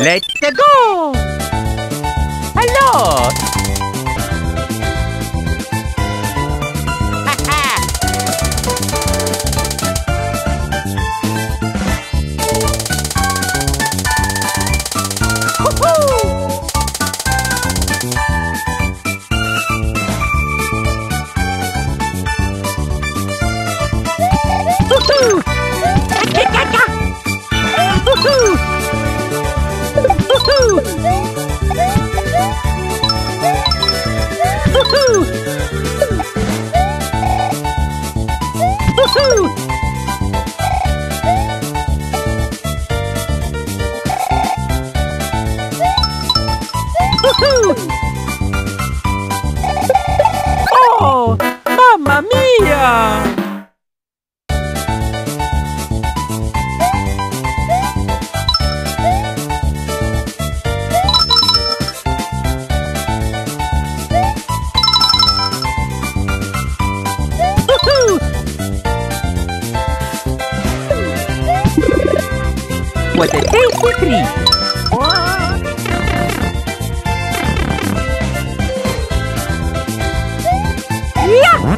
Let's go! Oh, mamma mia! What a tasty treat! Yeah!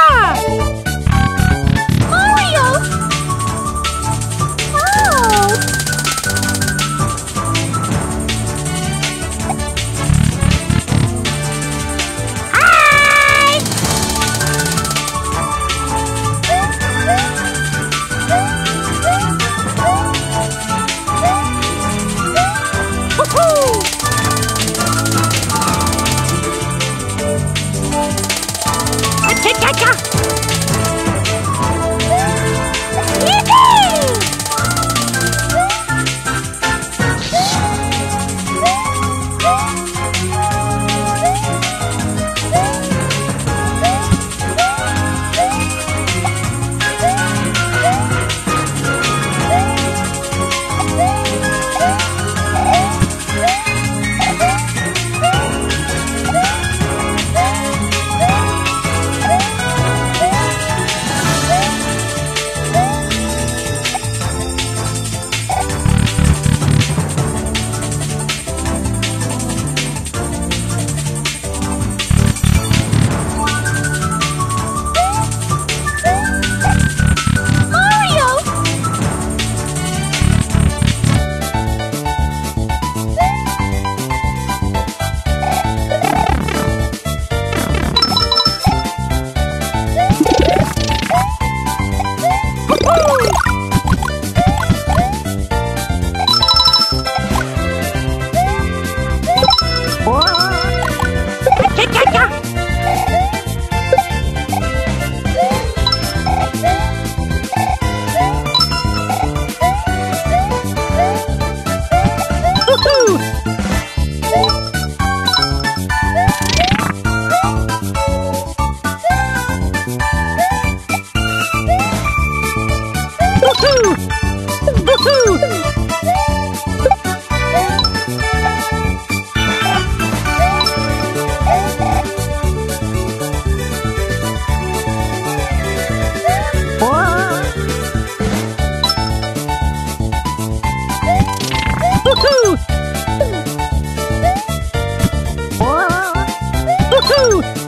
Ooh.